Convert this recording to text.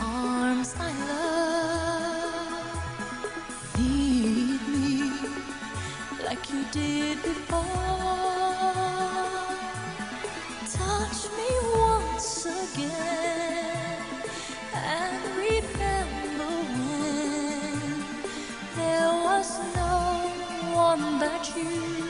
arms my love. need me like you did before. Touch me once again and remember when there was no one but you.